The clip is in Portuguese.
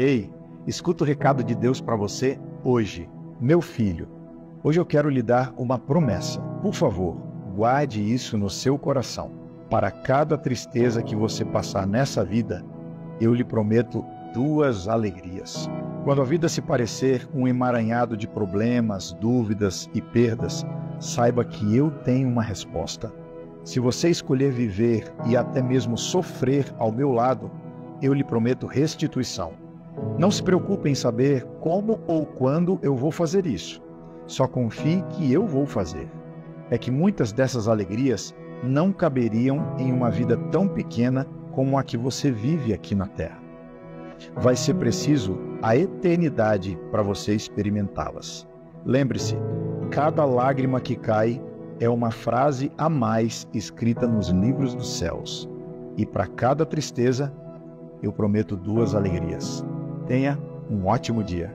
Ei, escuta o recado de Deus para você hoje. Meu filho, hoje eu quero lhe dar uma promessa. Por favor, guarde isso no seu coração. Para cada tristeza que você passar nessa vida, eu lhe prometo duas alegrias. Quando a vida se parecer um emaranhado de problemas, dúvidas e perdas, saiba que eu tenho uma resposta. Se você escolher viver e até mesmo sofrer ao meu lado, eu lhe prometo restituição. Não se preocupe em saber como ou quando eu vou fazer isso. Só confie que eu vou fazer. É que muitas dessas alegrias não caberiam em uma vida tão pequena como a que você vive aqui na Terra. Vai ser preciso a eternidade para você experimentá-las. Lembre-se, cada lágrima que cai é uma frase a mais escrita nos livros dos céus. E para cada tristeza, eu prometo duas alegrias. Tenha um ótimo dia.